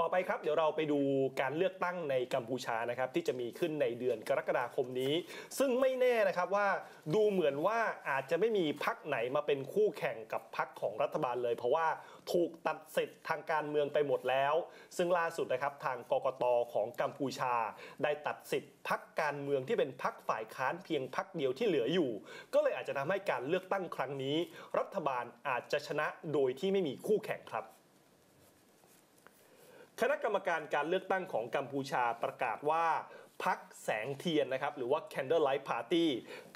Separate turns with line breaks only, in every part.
ต่อไปครับเดี๋ยวเราไปดูการเลือกตั้งในกัมพูชานะครับที่จะมีขึ้นในเดือนกรกฎาคมนี้ ซึ่งไม่แน่นะครับว่าดูเหมือนว่าอาจจะไม่มีพักไหนมาเป็นคู่แข่งกับพักของรัฐบาลเลย เพราะว่าถูกตัดสิทธิ์ทางการเมืองไปหมดแล้ว ซึ่งล่าสุดนะครับทางกกตของกัมพูชา ได้ตัดสิทธิ์พักการเมืองที่เป็นพักฝ่ายค้านเพียงพักเดียวที่เหลืออยู่ ก็เลยอาจจะทำให้การเลือกตั้งครั้งนี้ รัฐบาลอาจจะชนะโดยที่ไม่มีคู่แข่งครับ คณะกรรมการการเลือกตั้งของกัมพูชาประกาศว่าพักแสงเทียนนะครับหรือว่า Candlelight Party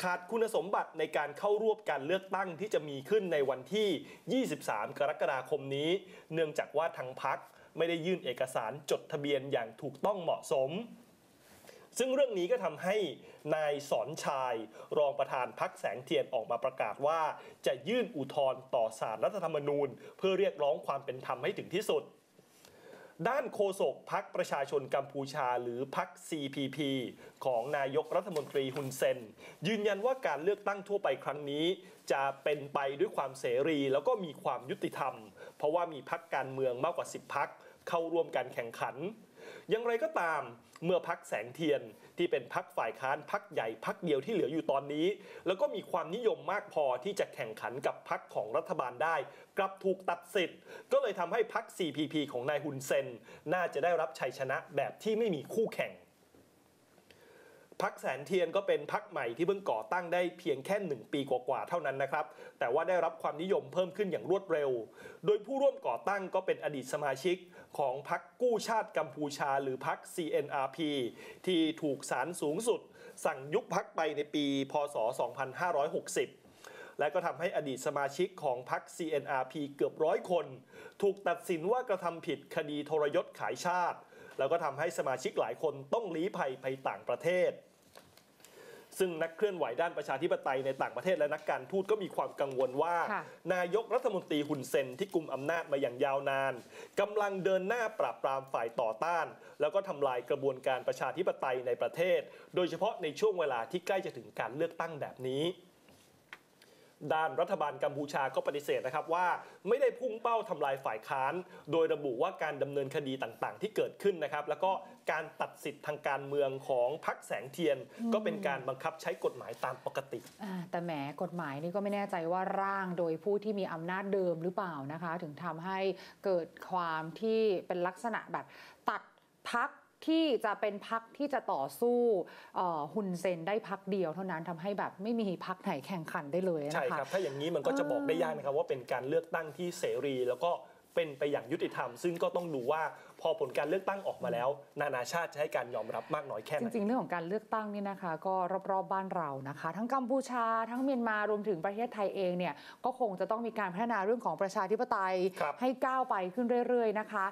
ขาดคุณสมบัติในการเข้าร่วมการเลือกตั้งที่จะมีขึ้นในวันที่ 23 กรกฎาคมนี้ เนื่องจากว่าทางพักไม่ได้ยื่นเอกสารจดทะเบียนอย่างถูกต้องเหมาะสม ซึ่งเรื่องนี้ก็ทำให้นายสอนชาย รองประธานพักแสงเทียนออกมาประกาศว่า จะยื่นอุทธรณ์ต่อศาลรัฐธรรมนูญ เพื่อเรียกร้องความเป็นธรรมให้ถึงที่สุด ด้านโฆษกพักประชาชนกัมพูชาหรือพัก CPP ของนายกรัฐมนตรีฮุนเซน ยืนยันว่าการเลือกตั้งทั่วไปครั้งนี้ จะเป็นไปด้วยความเสรีแล้วก็มีความยุติธรรม เพราะว่ามีพักการเมืองมากกว่า 10 พักเข้าร่วมการแข่งขัน อย่างไรก็ตามเมื่อพักแสงเทียนที่เป็นพักฝ่ายค้านพักใหญ่พักเดียวที่เหลืออยู่ตอนนี้ แล้วก็มีความนิยมมากพอที่จะแข่งขันกับพักของรัฐบาลได้ กลับถูกตัดสิทธิ์ ก็เลยทำให้พัก CPP ของนายฮุนเซน น่าจะได้รับชัยชนะแบบที่ไม่มีคู่แข่ง พักแสนเทียนก็เป็นพักใหม่ที่เพิ่งก่อตั้งได้เพียงแค่ 1 ปีกว่าๆเท่านั้นนะครับ แต่ว่าได้รับความนิยมเพิ่มขึ้นอย่างรวดเร็ว โดยผู้ร่วมก่อตั้งก็เป็นอดีตสมาชิกของพักกู้ชาติกัมพูชา หรือพัก CNRP ที่ถูกศาลสูงสุด สั่งยุบพักไปในปี พศ 2560และก็ทำให้อดีตสมาชิกของพรรค CNRP เกือบร้อยคน ถูกตัดสินว่ากระทำผิดคดีทรยศขายชาติ แล้วก็ทำให้สมาชิกหลายคนต้องลี้ภัยไปต่างประเทศ ซึ่งนักเคลื่อนไหวด้านประชาธิปไตยในต่างประเทศและนักการทูตก็มีความกังวลว่า
ค่ะ
นายกรัฐมนตรีฮุนเซนที่กุมอำนาจมาอย่างยาวนานกำลังเดินหน้าปราบปรามฝ่ายต่อต้าน แล้วก็ทำลายกระบวนการประชาธิปไตยในประเทศ โดยเฉพาะในช่วงเวลาที่ใกล้จะถึงการเลือกตั้งแบบนี้ ด้านรัฐบาลกัมพูชาก็ปฏิเสธนะครับว่าไม่ได้พุ่งเป้าทำลายฝ่ายค้าน โดยระบุว่าการดำเนินคดีต่างๆ ที่เกิดขึ้นนะครับ แล้วก็การตัดสิทธิ์ทางการเมืองของพรรคแสงเทียน ก็เป็นการบังคับใช้กฎหมายตามปกติ
แต่แหมกฎหมายนี่ก็ไม่แน่ใจว่าร่างโดยผู้ที่มีอำนาจเดิมหรือเปล่านะคะ ถึงทำให้เกิดความที่เป็นลักษณะแบบตัดพัก ที่จะเป็นพักที่จะต่อสู้เอ่อฮุนเซนได้พักเดียวเท่านั้นทำให้แบบไม่มีพักไหนแข่งขันได้เลยนะคะ
ใช่ครับ ถ้าอย่างนี้มันก็จะบอกได้ยากนะครับว่าเป็นการเลือกตั้งที่เสรีแล้วก็เป็นไปอย่างยุติธรรม ซึ่งก็ต้องดูว่าพอผลการเลือกตั้งออกมาแล้ว นานาชาติจะให้การยอมรับมากน้อยแค่ไห
จ
น
ริงๆ เรื่องของการเลือกตั้งนี่นะคะ ก็รอบๆบ้านเรานะคะ ทั้งกัมพูชาทั้งเมียนมารวมถึงประเทศไทยเองเนี่ยก็คงจะต้องมีการพัฒนาเรื่องของประชาธิปไตย
ครับ
ให้ก้าวไปขึ้นเรื่อยๆนะคะ